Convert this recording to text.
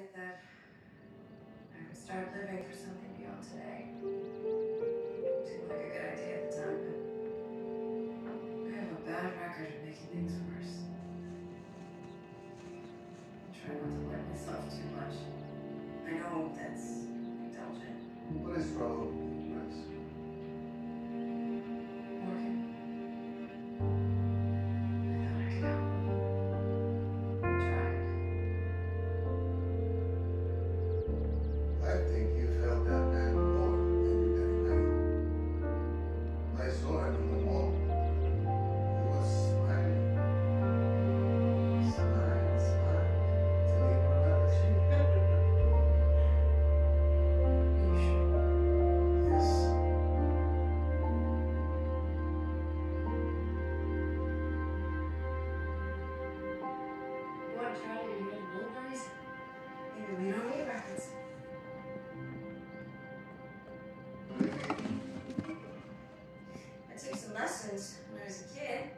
decided that I would start living for something beyond today. Seemed like a good idea at the time, but I have a bad record of making things worse. I try not to let myself too much. I know that's indulgent. What is wrong, lessons when I was a kid.